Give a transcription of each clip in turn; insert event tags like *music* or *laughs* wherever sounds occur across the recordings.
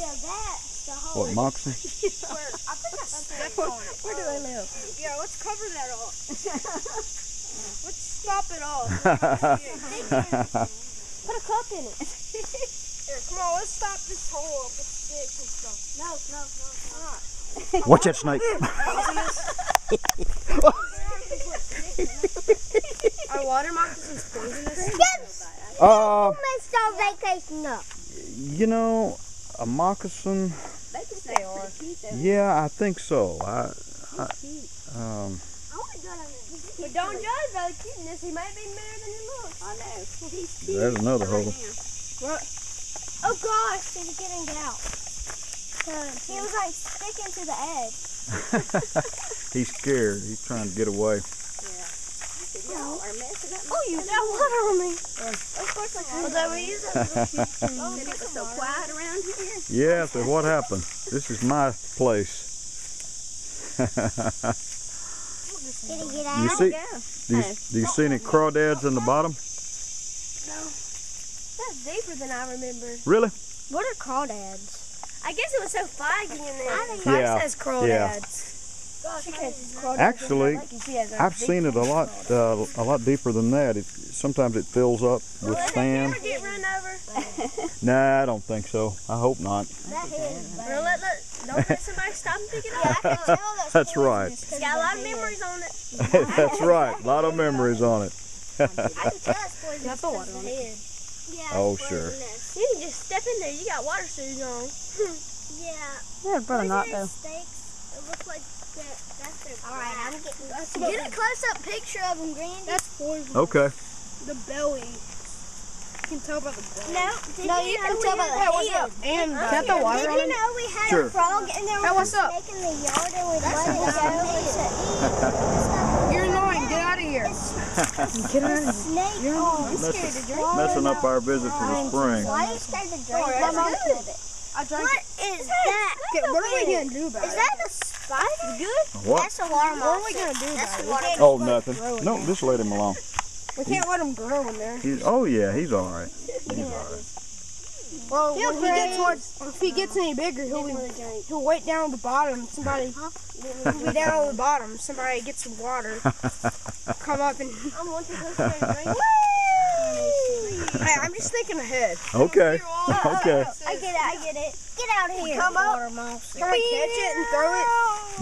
Yeah, that's the whole. What, moccasin? *laughs* Where, I think I stepped on it. Where do they live? Yeah, let's cover that all. *laughs* let's stop it all. *laughs* Put a cup in it. Here, come on, let's stop this hole up with sticks and stuff. No, no, no, no. Alright. Watch that snake. Are water moccasins poisonous? Uh, Messed our vacation up. you know, a moccasin. They can. Yeah, I think so. I, I um, I want to go down. But don't judge by the cuteness. He might be better than he looks. I know. He's cute. there's another hole. Oh gosh, he's getting out. He was like sticking to the edge. *laughs* *laughs* He's scared. He's trying to get away. Y'all are messing. Oh, you got water on me. Of course I can. Was that what you said? Oh, it was so quiet around here. Yeah, so what happened? This is my place. Did he get *laughs* You see, do you, do you see any crawdads in the bottom? No. That's deeper than I remember. Really? What are crawdads? I guess it was so foggy in there. I think- Yeah, says crawdads. yeah. She catches crawdads. Actually, Like you see as a I've seen it a lot, uh, a lot deeper than that. It, sometimes it fills up with sand. Ever get run over? Nah, I don't think so. I hope not. That is. Don't let, let, don't let somebody stop and pick it up. I can tell that's *laughs* That's right. poisonous 'cause It's got a lot of memories on it. *laughs* That's right. A lot of memories on it. I can tell it's poisonous because of the head. Yeah, Oh, sure. You can just step in there. You got water shoes on. *laughs* Yeah. Yeah, Where's their steaks? It looks like that. That's their. All right, I'm getting. Get a close-up picture of them, Grandy. That's poison. Okay. The belly. You can tell by the belly. No, did No, you, you know can we tell by the a- Hey, what's? And Huh? got the water Did on you know we had Sure. a frog and there was Hey, what's a up? snake in the yard and we let it go to eat? You're annoying. Get out of here. *laughs* Get out of here. Snake. Oh, I'm scared to drink. Messing up our visit to the spring. Why are you scared to drink? My that's mom good. killed it. I drank What it. is that? Okay, what are we going to do about Is it? that a spider? Good. What? That's a water What are we going to do That's about it? water Oh, nothing. No, just let him alone. We can't let him grow in there. He's, oh yeah, he's all right. He's all right. Well, He'll when he gets towards, if he gets any bigger, he'll be, he'll wait down at the bottom. Somebody, he'll be down at the bottom. Somebody get some water. *laughs* Come up and. *laughs* I'm one to go straight and drink. Hey, I'm just thinking ahead. Okay. Okay. I get it. I get it. Get out of here. Come up. Water monster. Can catch it and throw it?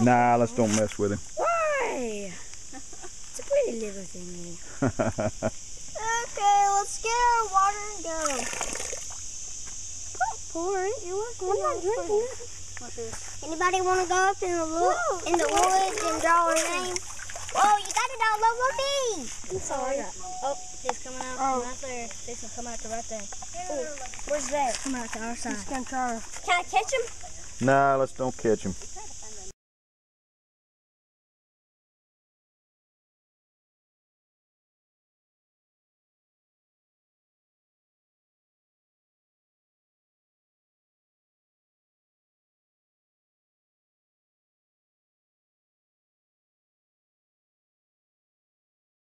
Nah, let's don't mess with him. Why? It's a pretty little thing. Eh? *laughs* Okay, let's get our water and go. Pour it. You're welcome. I'm not drinking it. Anybody want to go up in the wood, in the woods and draw a name? Whoa, you got it all over me. I'm sorry. Oh, he's coming out Oh. from right there. He's gonna come out to right there. Oh, where's that? Come out to our side. Just gonna try. Can I catch him? Nah, let's don't catch him.